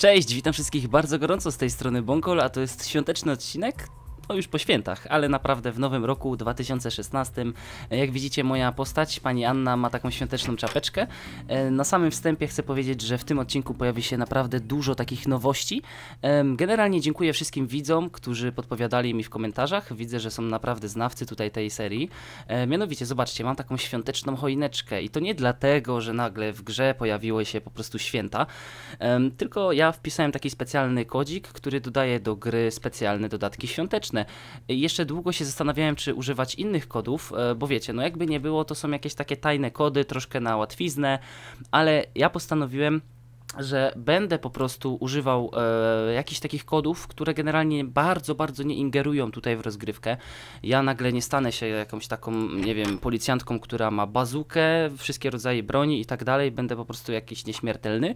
Cześć, witam wszystkich bardzo gorąco z tej strony Bonkol, a to jest świąteczny odcinek. No już po świętach, ale naprawdę w nowym roku 2016. Jak widzicie, moja postać, pani Anna, ma taką świąteczną czapeczkę. E, Na samym wstępie chcę powiedzieć, że w tym odcinku pojawi się naprawdę dużo takich nowości. Generalnie dziękuję wszystkim widzom, którzy podpowiadali mi w komentarzach. Widzę, że są naprawdę znawcy tutaj tej serii. E, Mianowicie, zobaczcie, mam taką świąteczną choineczkę i to nie dlatego, że nagle w grze pojawiły się po prostu święta, tylko ja wpisałem taki specjalny kodzik, który dodaje do gry specjalne dodatki świąteczne. I Jeszcze długo się zastanawiałem, czy używać innych kodów, e, bo wiecie, no jakby nie było, to są jakieś takie tajne kody, troszkę na łatwiznę, ale ja postanowiłem, że będę po prostu używał e, jakichś takich kodów, które generalnie bardzo, bardzo nie ingerują tutaj w rozgrywkę. Ja nagle nie stanę się jakąś taką, nie wiem, policjantką, która ma bazukę, wszystkie rodzaje broni i tak dalej. Będę po prostu jakiś nieśmiertelny.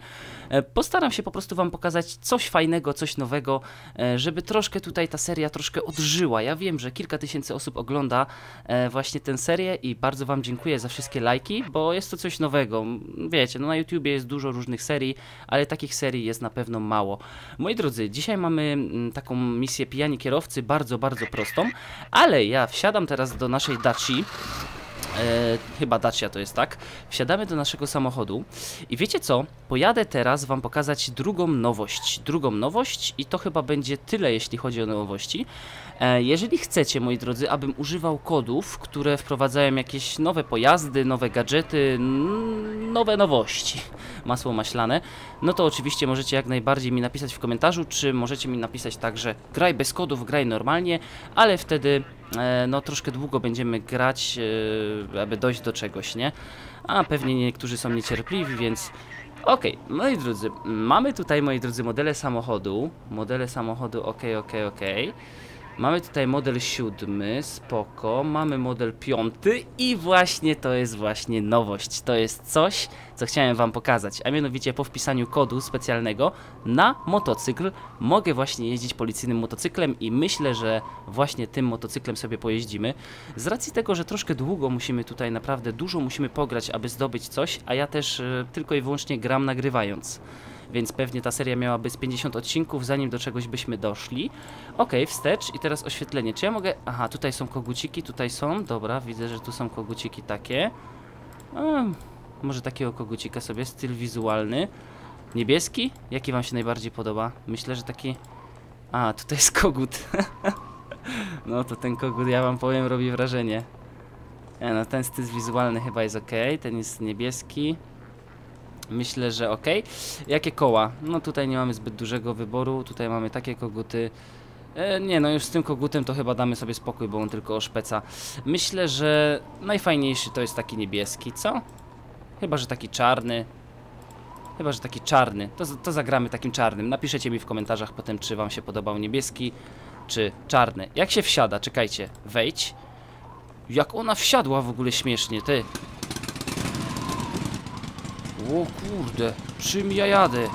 E, postaram się po prostu Wam pokazać coś fajnego, coś nowego, e, żeby troszkę tutaj ta seria troszkę odżyła. Ja wiem, że kilka tysięcy osób ogląda e, właśnie tę serię i bardzo Wam dziękuję za wszystkie lajki, bo jest to coś nowego. Wiecie, no na YouTubie jest dużo różnych serii, ale takich serii jest na pewno mało. Moi drodzy, dzisiaj mamy mm, taką misję pijani kierowcy, bardzo, bardzo prostą, ale ja wsiadam teraz do naszej Daci. E, chyba Dacia to jest tak. Wsiadamy do naszego samochodu i wiecie co? Pojadę teraz wam pokazać drugą nowość. Drugą nowość i to chyba będzie tyle, jeśli chodzi o nowości. E, jeżeli chcecie, moi drodzy, abym używał kodów, które wprowadzają jakieś nowe pojazdy, nowe gadżety, nowe nowości, masło maślane, no to oczywiście możecie jak najbardziej mi napisać w komentarzu, czy możecie mi napisać tak, że graj bez kodów, graj normalnie, ale wtedy no troszkę długo będziemy grać, e, aby dojść do czegoś, nie? A pewnie niektórzy są niecierpliwi, więc Okej, moi drodzy, mamy tutaj, moi drodzy, modele samochodu. Modele samochodu, ok, ok, ok. Mamy tutaj model siódmy, spoko. Mamy model piąty i właśnie to jest właśnie nowość. To jest coś, co chciałem wam pokazać, a mianowicie po wpisaniu kodu specjalnego na motocykl mogę właśnie jeździć policyjnym motocyklem i myślę, że właśnie tym motocyklem sobie pojeździmy. Z racji tego, że troszkę długo musimy tutaj naprawdę dużo musimy pograć, aby zdobyć coś, a ja też e, tylko i wyłącznie gram nagrywając więc pewnie ta seria miałaby z 50 odcinków, zanim do czegoś byśmy doszli. Ok, wstecz i teraz oświetlenie. Czy ja mogę... Aha, tutaj są koguciki, tutaj są. Dobra, widzę, że tu są koguciki takie. A, może takiego kogucika sobie, styl wizualny. Niebieski? Jaki wam się najbardziej podoba? Myślę, że taki... A, tutaj jest kogut. no to ten kogut, ja wam powiem, robi wrażenie. E, no ten styl wizualny chyba jest ok, ten jest niebieski. Myślę, że ok. Jakie koła? No tutaj nie mamy zbyt dużego wyboru. Tutaj mamy takie koguty. E, nie, no już z tym kogutem to chyba damy sobie spokój, bo on tylko oszpeca. Myślę, że najfajniejszy to jest taki niebieski, co? Chyba, że taki czarny. Chyba, że taki czarny. To, to zagramy takim czarnym. Napiszecie mi w komentarzach potem, czy wam się podobał niebieski, czy czarny. Jak się wsiada? Czekajcie. Wejdź. Jak ona wsiadła w ogóle śmiesznie, ty. O kurde, czym ja jadę?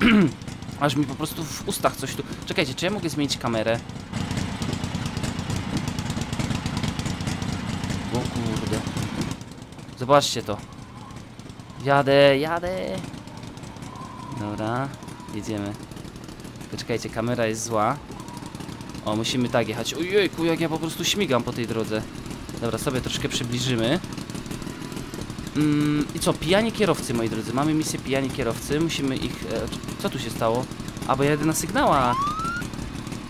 Aż mi po prostu w ustach coś tu... Czekajcie, czy ja mogę zmienić kamerę? O kurde. Zobaczcie to. Jadę, jadę. Dobra, jedziemy. Czekajcie, kamera jest zła. O, musimy tak jechać. Ojejku, jak ja po prostu śmigam po tej drodze. Dobra, sobie troszkę przybliżymy. Mm, I co, pijani kierowcy, moi drodzy. Mamy misję pijani kierowcy. Musimy ich... E, co tu się stało? A, bo ja jadę na sygnałach.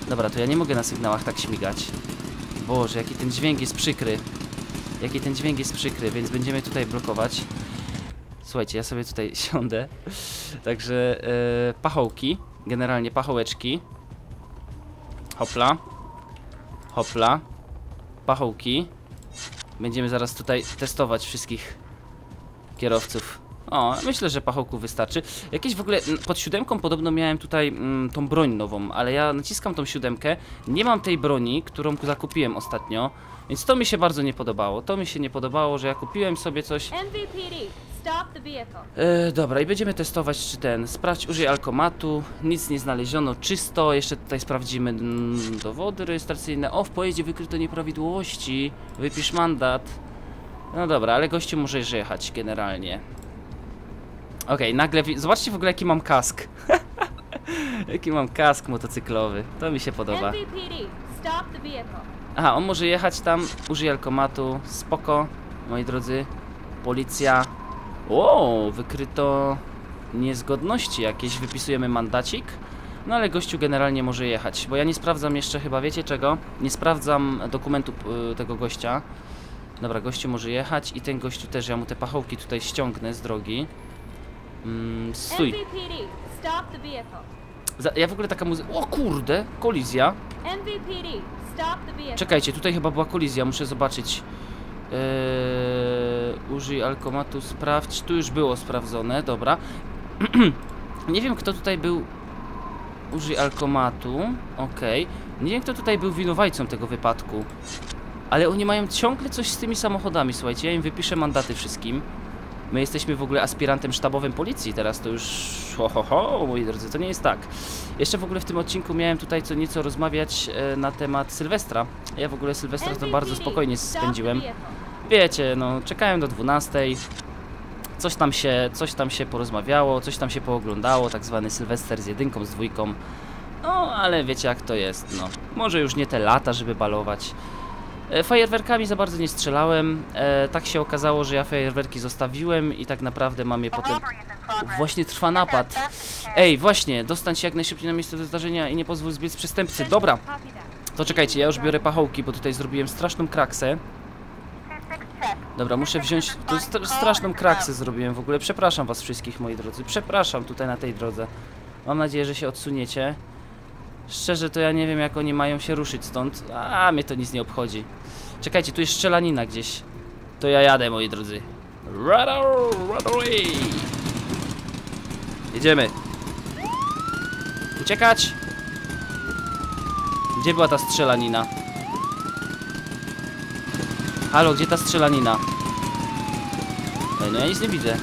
Dobra, to ja nie mogę na sygnałach tak śmigać. Boże, jaki ten dźwięk jest przykry. Jaki ten dźwięk jest przykry, więc będziemy tutaj blokować. Słuchajcie, ja sobie tutaj siądę. Także e, pachołki. Generalnie pachołeczki. Hopla. Hopla. Pachołki. Będziemy zaraz tutaj testować wszystkich kierowców. O, myślę, że pachołku wystarczy. Jakieś w ogóle, mm, pod siódemką podobno miałem tutaj mm, tą broń nową, ale ja naciskam tą siódemkę, nie mam tej broni, którą zakupiłem ostatnio, więc to mi się bardzo nie podobało. To mi się nie podobało, że ja kupiłem sobie coś... MVPD, stop the vehicle. E, dobra, i będziemy testować, czy ten. Sprawdź, użyj alkomatu. Nic nie znaleziono, czysto. Jeszcze tutaj sprawdzimy mm, dowody rejestracyjne. O, w pojeździe wykryto nieprawidłowości. Wypisz mandat. No dobra, ale gościu możesz jechać generalnie. Okej, nagle. wi- Zobaczcie w ogóle, jaki mam kask. Jaki mam kask motocyklowy. To mi się podoba. Aha, on może jechać tam, użyj alkomatu. Spoko, moi drodzy. Policja. O, wykryto niezgodności jakieś. Wypisujemy mandacik. No ale gościu generalnie może jechać, bo ja nie sprawdzam jeszcze chyba, wiecie czego? Nie sprawdzam dokumentu tego gościa. Dobra, gościu może jechać i ten gościu też, ja mu te pachołki tutaj ściągnę z drogi. Mm, stój. MVPD, stop the vehicle. Za, ja w ogóle taka muzyka... O kurde, kolizja. MVPD, stop the vehicle. Czekajcie, tutaj chyba była kolizja, muszę zobaczyć. Eee, użyj alkomatu, sprawdź. Tu już było sprawdzone, dobra. Nie wiem, kto tutaj był. Użyj alkomatu, okej. Nie wiem, kto tutaj był winowajcą tego wypadku. Ale oni mają ciągle coś z tymi samochodami, słuchajcie. Ja im wypiszę mandaty wszystkim. My jesteśmy w ogóle aspirantem sztabowym policji, teraz to już ho, ho, ho, moi drodzy, to nie jest tak. Jeszcze w ogóle w tym odcinku miałem tutaj co nieco rozmawiać e, na temat Sylwestra. Ja w ogóle Sylwestra to bardzo spokojnie spędziłem. Wiecie, no czekałem do 12. Coś tam się, coś tam się porozmawiało, coś tam się pooglądało, tak zwany Sylwester z jedynką, z dwójką. No, ale wiecie jak to jest, no. Może już nie te lata, żeby balować. E, Fajerwerkami za bardzo nie strzelałem. E, tak się okazało, że ja fajerwerki zostawiłem i tak naprawdę mam je potem... Właśnie trwa napad. Ej, właśnie, dostań się jak najszybciej na miejsce zdarzenia i nie pozwól zbiec przestępcy. Dobra, to czekajcie, ja już biorę pachołki, bo tutaj zrobiłem straszną kraksę. Dobra, muszę wziąć. To st straszną kraksę zrobiłem w ogóle. Przepraszam was wszystkich, moi drodzy. Przepraszam tutaj na tej drodze. Mam nadzieję, że się odsuniecie. Szczerze to ja nie wiem, jak oni mają się ruszyć stąd. A mnie to nic nie obchodzi. Czekajcie, tu jest strzelanina gdzieś. To ja jadę, moi drodzy. Jedziemy. Uciekać. Gdzie była ta strzelanina? Halo, gdzie ta strzelanina? No ja nic nie widzę.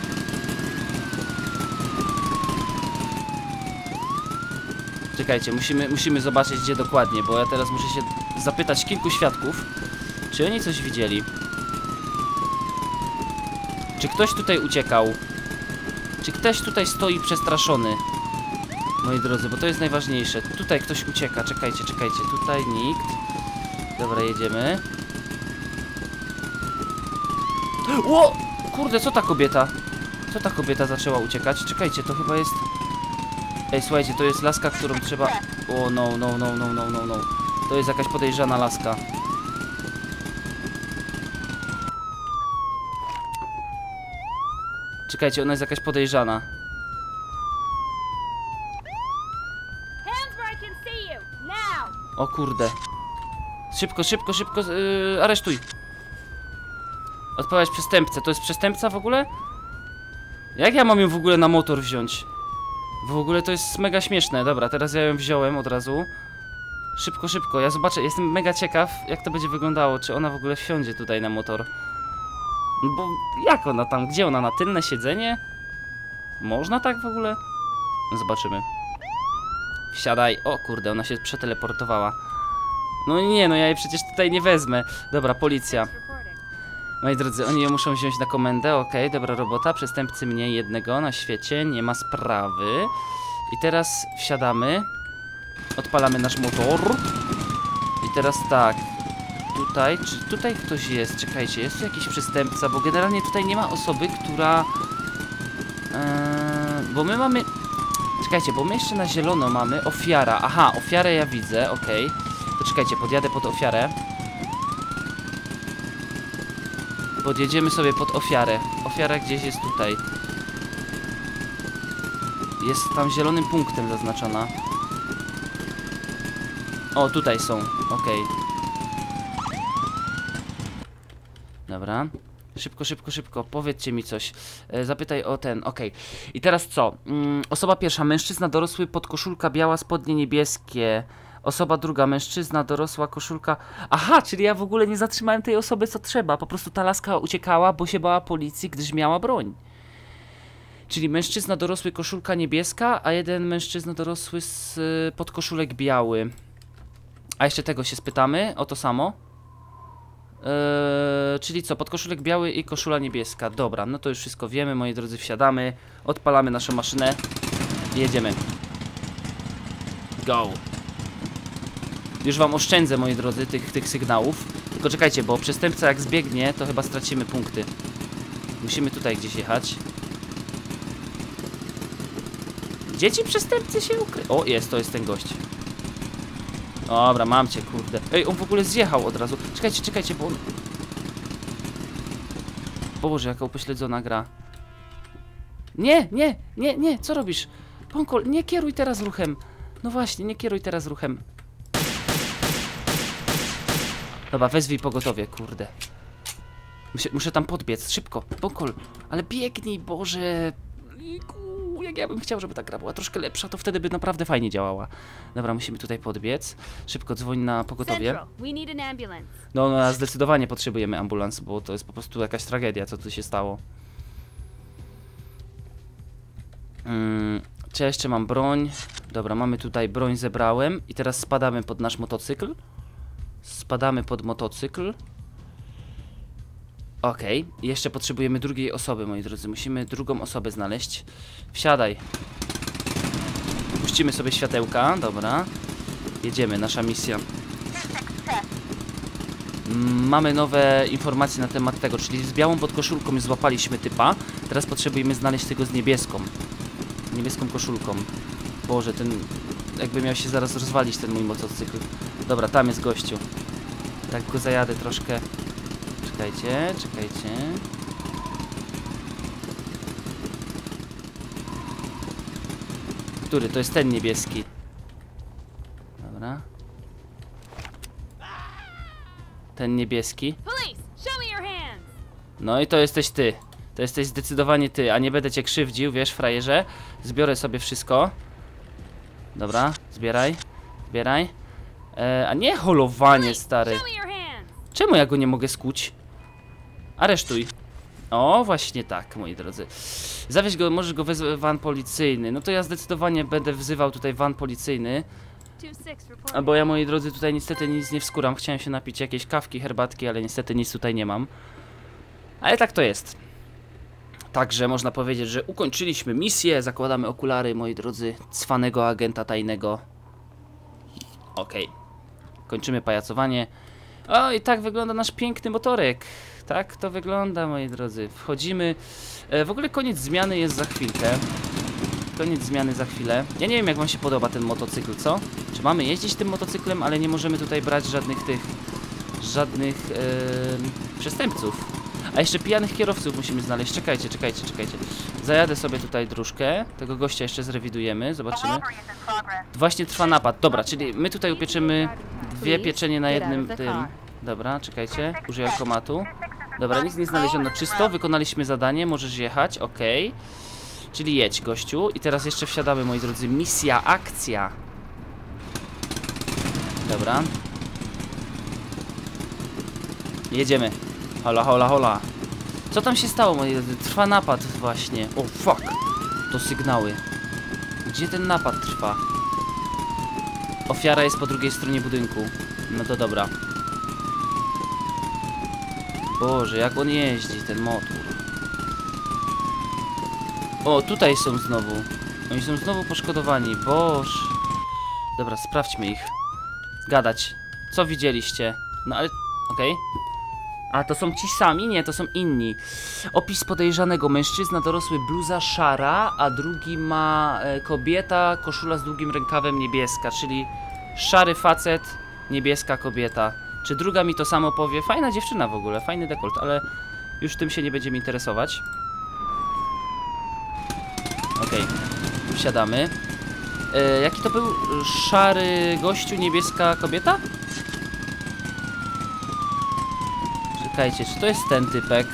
Czekajcie, musimy, musimy zobaczyć gdzie dokładnie, bo ja teraz muszę się zapytać kilku świadków, czy oni coś widzieli. Czy ktoś tutaj uciekał? Czy ktoś tutaj stoi przestraszony? Moi drodzy, bo to jest najważniejsze. Tutaj ktoś ucieka, czekajcie, czekajcie. Tutaj nikt. Dobra, jedziemy. Ło! Kurde, co ta kobieta? Co ta kobieta zaczęła uciekać? Czekajcie, to chyba jest... Ej, słuchajcie, to jest laska, którą trzeba... O, no, no, no, no, no, no, no. To jest jakaś podejrzana laska. Czekajcie, ona jest jakaś podejrzana. O kurde. Szybko, szybko, szybko, yy, aresztuj. Odpowiadać przestępcę. To jest przestępca w ogóle? Jak ja mam ją w ogóle na motor wziąć? W ogóle to jest mega śmieszne. Dobra, teraz ja ją wziąłem od razu. Szybko, szybko. Ja zobaczę, jestem mega ciekaw, jak to będzie wyglądało. Czy ona w ogóle wsiądzie tutaj na motor. No bo jak ona tam? Gdzie ona? Na tylne siedzenie? Można tak w ogóle? Zobaczymy. Wsiadaj. O kurde, ona się przeteleportowała. No nie, no ja jej przecież tutaj nie wezmę. Dobra, policja. Moi drodzy, oni ją muszą wziąć na komendę, okej, dobra robota, przestępcy mniej jednego na świecie, nie ma sprawy. I teraz wsiadamy, odpalamy nasz motor. I teraz tak, tutaj, czy tutaj ktoś jest? Czekajcie, jest tu jakiś przestępca, bo generalnie tutaj nie ma osoby, która... Eee, bo my mamy... Czekajcie, bo my jeszcze na zielono mamy ofiara. Aha, ofiarę ja widzę, okej. To czekajcie, podjadę pod ofiarę. Podjedziemy sobie pod ofiarę. Ofiara gdzieś jest tutaj. Jest tam zielonym punktem zaznaczona. O, tutaj są. Okej. Dobra. Szybko, szybko, szybko. Powiedzcie mi coś. E, zapytaj o ten. Okej. I teraz co? Mm, osoba pierwsza. Mężczyzna dorosły, podkoszulka biała, spodnie niebieskie. Osoba druga, mężczyzna, dorosła koszulka. Aha, czyli ja w ogóle nie zatrzymałem tej osoby co trzeba. Po prostu ta laska uciekała, bo się bała policji, gdyż miała broń. Czyli mężczyzna dorosły, koszulka niebieska, a jeden mężczyzna dorosły z y, podkoszulek biały. A jeszcze tego się spytamy, o to samo. Eee, czyli co, podkoszulek biały i koszula niebieska. Dobra, no to już wszystko wiemy, moi drodzy, wsiadamy, odpalamy naszą maszynę i jedziemy. Go. Już wam oszczędzę, moi drodzy, tych, tych sygnałów. Tylko czekajcie, bo przestępca jak zbiegnie, to chyba stracimy punkty. Musimy tutaj gdzieś jechać. Gdzie ci przestępcy się ukry... O, jest, to jest ten gość. Dobra, mam cię, kurde. Ej, on w ogóle zjechał od razu. Czekajcie, czekajcie, bo on... Boże, jaka upośledzona gra. Nie, nie, nie, nie, co robisz? Ponkol, nie kieruj teraz ruchem. No właśnie, nie kieruj teraz ruchem. Dobra, wezwij pogotowie, kurde. Muszę, muszę tam podbiec, szybko. Ponkol, ale biegnij, Boże. Jak ja bym chciał, żeby ta gra była troszkę lepsza, to wtedy by naprawdę fajnie działała. Dobra, musimy tutaj podbiec. Szybko dzwoń na pogotowie. No, no, zdecydowanie potrzebujemy ambulans, bo to jest po prostu jakaś tragedia, co tu się stało. Mm, czy ja jeszcze mam broń? Dobra, mamy tutaj broń, zebrałem. I teraz spadamy pod nasz motocykl. Spadamy pod motocykl. Okej, jeszcze potrzebujemy drugiej osoby, moi drodzy. Musimy drugą osobę znaleźć. Wsiadaj. Puścimy sobie światełka, dobra. Jedziemy, nasza misja. Mm, Mamy nowe informacje na temat tego, czyli z białą podkoszulką złapaliśmy typa. Teraz potrzebujemy znaleźć tego z niebieską. Niebieską koszulką. Boże, ten... Jakby miał się zaraz rozwalić ten mój motocykl. Dobra, tam jest gościu. Tak go zajadę troszkę. Czekajcie, czekajcie. Który? To jest ten niebieski. Dobra. Ten niebieski. No i to jesteś ty. To jesteś zdecydowanie ty, a nie będę cię krzywdził, wiesz, frajerze. Zbiorę sobie wszystko. Dobra, zbieraj. Zbieraj. E, a nie holowanie, stary. Czemu ja go nie mogę skuć? Aresztuj. O, właśnie tak, moi drodzy. Zawieź go, możesz go wezwać van policyjny. No to ja zdecydowanie będę wzywał tutaj van policyjny. Two six report. A bo ja, moi drodzy, tutaj niestety nic nie wskuram. Chciałem się napić jakieś kawki, herbatki, ale niestety nic tutaj nie mam. Ale tak to jest. Także można powiedzieć, że ukończyliśmy misję. Zakładamy okulary, moi drodzy, cwanego agenta tajnego. Okej. Kończymy pajacowanie. O, i tak wygląda nasz piękny motorek. Tak to wygląda, moi drodzy. Wchodzimy. E, w ogóle koniec zmiany jest za chwilkę. Koniec zmiany za chwilę. Ja nie wiem, jak wam się podoba ten motocykl, co? Czy mamy jeździć tym motocyklem, ale nie możemy tutaj brać żadnych tych... żadnych em, przestępców. A jeszcze pijanych kierowców musimy znaleźć. Czekajcie, czekajcie, czekajcie. Zajadę sobie tutaj dróżkę. Tego gościa jeszcze zrewidujemy, zobaczymy. Właśnie trwa napad. Dobra, czyli my tutaj upieczymy dwie pieczenie na jednym tym. Dobra, czekajcie. Użyję automatu. Dobra, nic nie znaleziono. Czysto, wykonaliśmy zadanie, możesz jechać, okej. Czyli jedź, gościu. I teraz jeszcze wsiadamy, moi drodzy. Misja, akcja. Dobra. Jedziemy. Hola, hola, hola. Co tam się stało, moi drodzy? Trwa napad właśnie. O, fuck. To sygnały. Gdzie ten napad trwa? Ofiara jest po drugiej stronie budynku. No to dobra. Boże, jak on jeździ, ten motor. O, tutaj są znowu. Oni są znowu poszkodowani. Boż. Dobra, sprawdźmy ich. Gadać. Co widzieliście? No ale... Okej. A, to są ci sami? Nie, to są inni. Opis podejrzanego. Mężczyzna dorosły, bluza szara, a drugi ma e, kobieta, koszula z długim rękawem niebieska, czyli szary facet, niebieska kobieta. Czy druga mi to samo powie? Fajna dziewczyna w ogóle, fajny dekolt, ale już tym się nie będziemy interesować. Okej, wsiadamy. E, jaki to był? Szary gościu, niebieska kobieta? Czekajcie, czy to jest ten typek?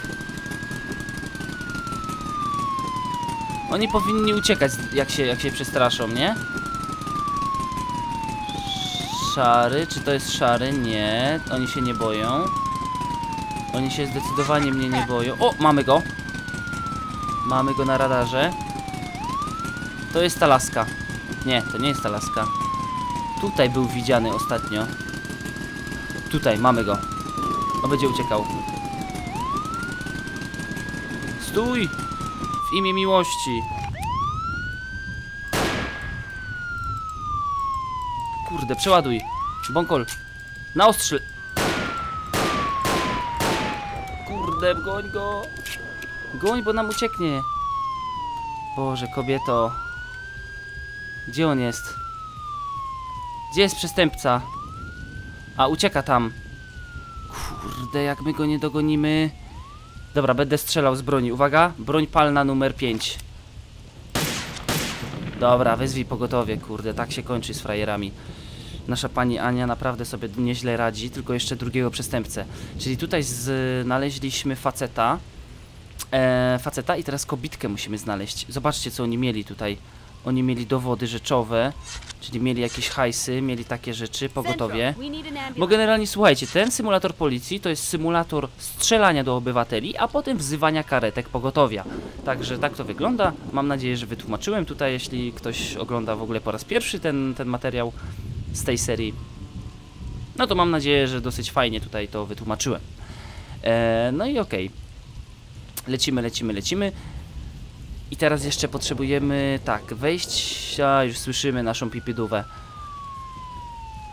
Oni powinni uciekać, jak się, jak się przestraszą, nie? Szary, czy to jest szary? Nie, oni się nie boją. Oni się zdecydowanie mnie nie boją. O, mamy go! Mamy go na radarze. To jest ta laska. Nie, to nie jest ta laska. Tutaj był widziany ostatnio. Tutaj, mamy go. Będzie uciekał. Stój! W imię miłości. Kurde, przeładuj. Bąkol. Na ostrzel. Kurde, goń go. Goń, bo nam ucieknie. Boże, kobieto. Gdzie on jest? Gdzie jest przestępca? A, ucieka tam. Kurde, jak my go nie dogonimy. Dobra, będę strzelał z broni. Uwaga, broń palna numer 5. Dobra, wezwij pogotowie, kurde, tak się kończy z frajerami. Nasza pani Ania naprawdę sobie nieźle radzi, tylko jeszcze drugiego przestępcę. Czyli tutaj znaleźliśmy faceta. E, faceta i teraz kobitkę musimy znaleźć. Zobaczcie, co oni mieli tutaj. Oni mieli dowody rzeczowe, czyli mieli jakieś hajsy, mieli takie rzeczy, pogotowie. Bo generalnie słuchajcie, ten symulator policji to jest symulator strzelania do obywateli, a potem wzywania karetek pogotowia. Także tak to wygląda. Mam nadzieję, że wytłumaczyłem tutaj, jeśli ktoś ogląda w ogóle po raz pierwszy ten, ten materiał z tej serii. No to mam nadzieję, że dosyć fajnie tutaj to wytłumaczyłem. E, no i okej. Lecimy, lecimy, lecimy. I teraz jeszcze potrzebujemy, tak, wejść, a już słyszymy naszą pipidówę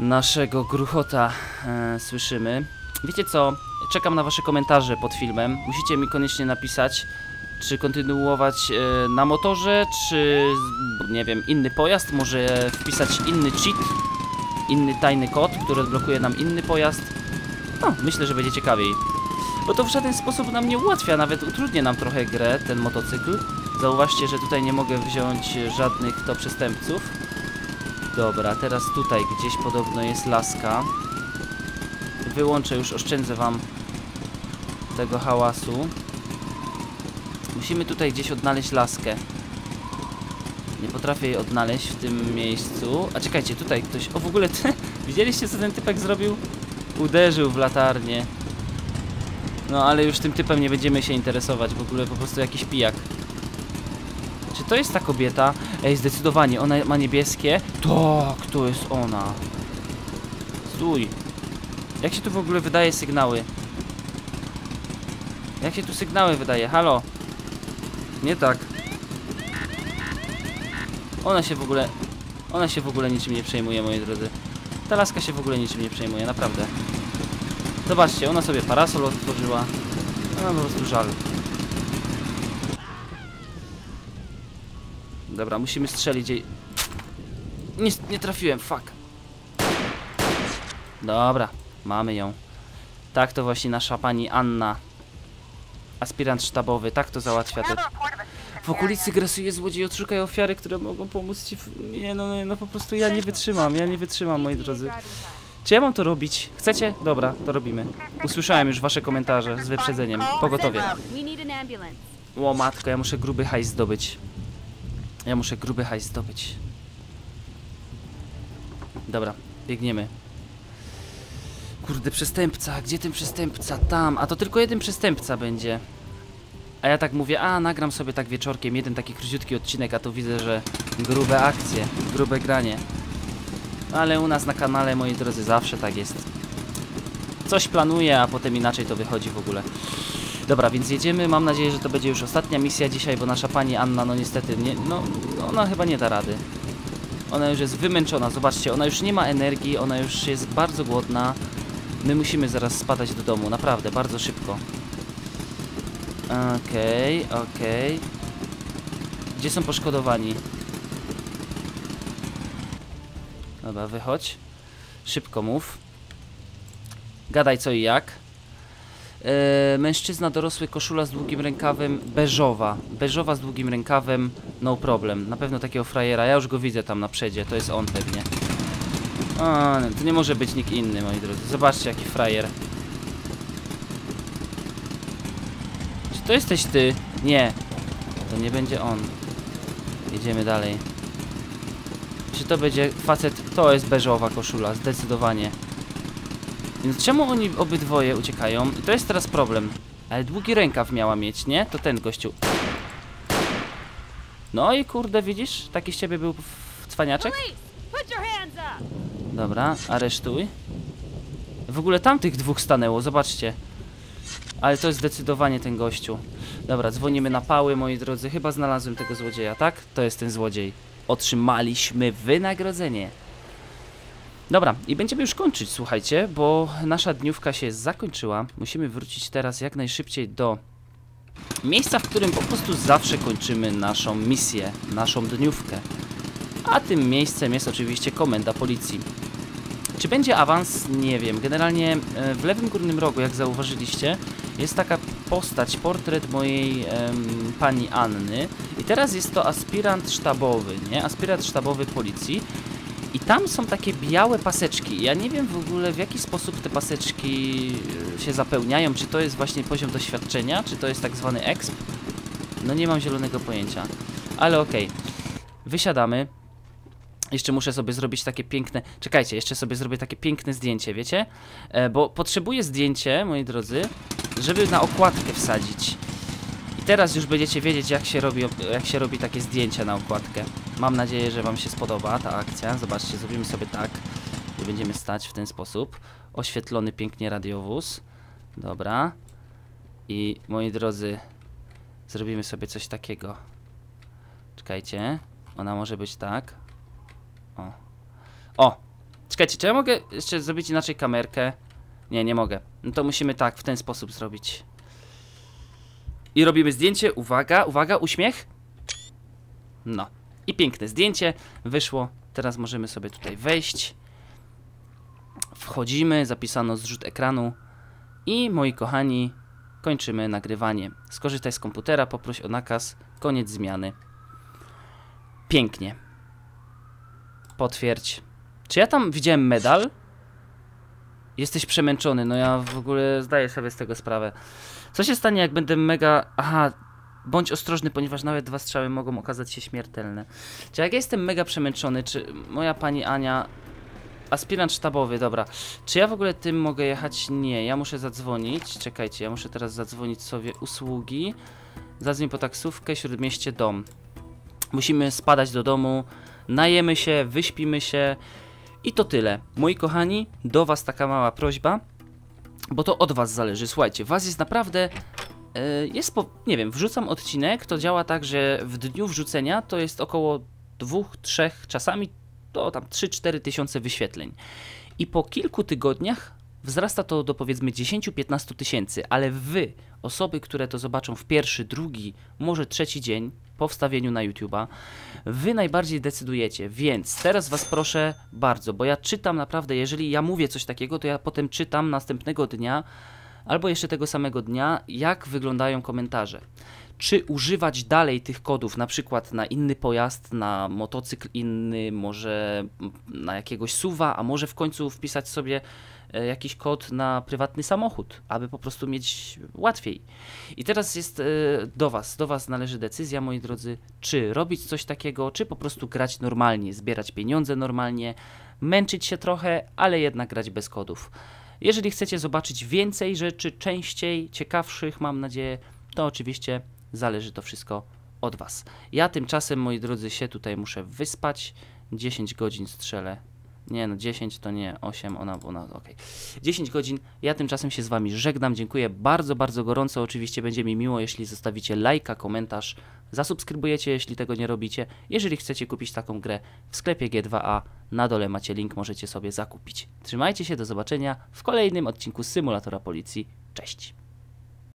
naszego gruchota e, słyszymy. Wiecie co? Czekam na wasze komentarze pod filmem. Musicie mi koniecznie napisać, czy kontynuować e, na motorze, czy nie wiem, inny pojazd, może wpisać inny cheat, inny tajny kod, który odblokuje nam inny pojazd. No, myślę, że będzie ciekawiej. Bo to w żaden sposób nam nie ułatwia, nawet utrudnia nam trochę grę, ten motocykl. Zauważcie, że tutaj nie mogę wziąć żadnych to przestępców. Dobra, teraz tutaj gdzieś podobno jest laska. Wyłączę już, oszczędzę wam tego hałasu. Musimy tutaj gdzieś odnaleźć laskę. Nie potrafię jej odnaleźć w tym miejscu. A czekajcie, tutaj ktoś... O, w ogóle... Widzieliście, co ten typek zrobił? Uderzył w latarnię. No, ale już tym typem nie będziemy się interesować. W ogóle po prostu jakiś pijak. Czy to jest ta kobieta? Ej, zdecydowanie, ona ma niebieskie. Tak, to jest ona. Stój. Jak się tu w ogóle wydaje sygnały? Jak się tu sygnały wydaje? Halo? Nie tak. Ona się w ogóle... Ona się w ogóle niczym nie przejmuje, moi drodzy. Ta laska się w ogóle niczym nie przejmuje, naprawdę. Zobaczcie, ona sobie parasol otworzyła. No po prostu żal. Dobra, musimy strzelić jej. Nie, nie trafiłem, fuck. Dobra, mamy ją. Tak to właśnie nasza pani Anna. Aspirant sztabowy, tak to załatwia te... W okolicy grasuje złodziej, odszukaj ofiary, które mogą pomóc ci w... Nie no, no, no po prostu ja nie wytrzymam, ja nie wytrzymam, moi drodzy. Czy ja mam to robić? Chcecie? Dobra, to robimy. Usłyszałem już wasze komentarze z wyprzedzeniem. Pogotowie. O matko, ja muszę gruby hajs zdobyć. Ja muszę gruby hajs zdobyć. Dobra, biegniemy. Kurde, przestępca, gdzie ten przestępca? Tam, a to tylko jeden przestępca będzie. A ja tak mówię, a nagram sobie tak wieczorkiem jeden taki króciutki odcinek, a tu widzę, że grube akcje, grube granie. Ale u nas na kanale, moi drodzy, zawsze tak jest. Coś planuję, a potem inaczej to wychodzi w ogóle. Dobra, więc jedziemy. Mam nadzieję, że to będzie już ostatnia misja dzisiaj, bo nasza pani Anna, no niestety, nie, no, ona chyba nie da rady. Ona już jest wymęczona, zobaczcie, ona już nie ma energii, ona już jest bardzo głodna. My musimy zaraz spadać do domu, naprawdę, bardzo szybko. Okej, okej. Gdzie są poszkodowani? Dobra, wychodź. Szybko mów. Gadaj co i jak. E, mężczyzna dorosły, koszula z długim rękawem, beżowa. Beżowa z długim rękawem, no problem. Na pewno takiego frajera, ja już go widzę tam na przedzie, to jest on pewnie. O, to nie może być nikt inny, moi drodzy. Zobaczcie, jaki frajer. Czy to jesteś ty? Nie. To nie będzie on. Jedziemy dalej. Czy to będzie facet? To jest beżowa koszula, zdecydowanie. Więc czemu oni obydwoje uciekają? I to jest teraz problem. Ale długi rękaw miała mieć, nie? To ten gościu. No i kurde, widzisz? Taki z ciebie był cwaniaczek? Dobra, aresztuj. W ogóle tamtych dwóch stanęło, zobaczcie. Ale to jest zdecydowanie ten gościu. Dobra, dzwonimy na pały, moi drodzy. Chyba znalazłem tego złodzieja, tak? To jest ten złodziej. Otrzymaliśmy wynagrodzenie. Dobra, i będziemy już kończyć, słuchajcie, bo nasza dniówka się zakończyła. Musimy wrócić teraz jak najszybciej do miejsca, w którym po prostu zawsze kończymy naszą misję, naszą dniówkę. A tym miejscem jest oczywiście komenda policji. Czy będzie awans? Nie wiem. Generalnie e, w lewym górnym rogu, jak zauważyliście, jest taka postać, portret mojej em, pani Anny. I teraz jest to aspirant sztabowy, nie? Aspirant sztabowy policji. I tam są takie białe paseczki. Ja nie wiem w ogóle w jaki sposób te paseczki e, się zapełniają. Czy to jest właśnie poziom doświadczenia, czy to jest tak zwany exp. No nie mam zielonego pojęcia. Ale okej. Wysiadamy. Jeszcze muszę sobie zrobić takie piękne. Czekajcie, jeszcze sobie zrobię takie piękne zdjęcie, wiecie? E, bo potrzebuję zdjęcie, moi drodzy, żeby na okładkę wsadzić. Teraz już będziecie wiedzieć, jak się robi, jak się robi takie zdjęcia na okładkę. Mam nadzieję, że Wam się spodoba ta akcja. Zobaczcie, zrobimy sobie tak. I będziemy stać w ten sposób. Oświetlony pięknie radiowóz. Dobra. I moi drodzy, zrobimy sobie coś takiego. Czekajcie. Ona może być tak. O. O! Czekajcie, czy ja mogę jeszcze zrobić inaczej kamerkę? Nie, nie mogę. No to musimy tak, w ten sposób zrobić. I robimy zdjęcie. Uwaga, uwaga, uśmiech. No. I piękne zdjęcie wyszło. Teraz możemy sobie tutaj wejść. Wchodzimy, zapisano zrzut ekranu. I moi kochani, kończymy nagrywanie. Skorzystaj z komputera, poproś o nakaz. Koniec zmiany. Pięknie. Potwierdź. Czy ja tam widziałem medal? Jesteś przemęczony, no ja w ogóle zdaję sobie z tego sprawę. Co się stanie, jak będę mega. Aha, bądź ostrożny, ponieważ nawet dwa strzały mogą okazać się śmiertelne. Czy jak ja jestem mega przemęczony, czy moja pani Ania. Aspirant sztabowy, dobra. Czy ja w ogóle tym mogę jechać? Nie, ja muszę zadzwonić. Czekajcie, ja muszę teraz zadzwonić sobie usługi. Zadzwoń po taksówkę, śródmieście dom. Musimy spadać do domu, najemy się, wyśpimy się i to tyle. Moi kochani, do Was taka mała prośba, bo to od Was zależy. Słuchajcie, Was jest naprawdę. e, Jest po, nie wiem, wrzucam odcinek, to działa tak, że w dniu wrzucenia to jest około dwóch, trzech, czasami to tam 3-4 tysiące wyświetleń. I po kilku tygodniach wzrasta to do powiedzmy 10-15 tysięcy, ale wy, osoby, które to zobaczą w pierwszy, drugi, może trzeci dzień po wstawieniu na YouTube'a, wy najbardziej decydujecie, więc teraz was proszę bardzo, bo ja czytam naprawdę, jeżeli ja mówię coś takiego, to ja potem czytam następnego dnia albo jeszcze tego samego dnia, jak wyglądają komentarze. Czy używać dalej tych kodów, na przykład na inny pojazd, na motocykl inny, może na jakiegoś suwa, a może w końcu wpisać sobie jakiś kod na prywatny samochód, aby po prostu mieć łatwiej. I teraz jest e, do Was, do Was należy decyzja, moi drodzy, czy robić coś takiego, czy po prostu grać normalnie, zbierać pieniądze normalnie, męczyć się trochę, ale jednak grać bez kodów. Jeżeli chcecie zobaczyć więcej rzeczy, częściej, ciekawszych, mam nadzieję, to oczywiście zależy to wszystko od Was. Ja tymczasem, moi drodzy, się tutaj muszę wyspać. 10 godzin strzelę. Nie no, 10 to nie, 8, ona, ona, okej. 10 godzin, ja tymczasem się z Wami żegnam, dziękuję bardzo, bardzo gorąco, oczywiście będzie mi miło, jeśli zostawicie lajka, komentarz, zasubskrybujecie, jeśli tego nie robicie. Jeżeli chcecie kupić taką grę w sklepie G2A, na dole macie link, możecie sobie zakupić. Trzymajcie się, do zobaczenia w kolejnym odcinku Symulatora Policji, cześć!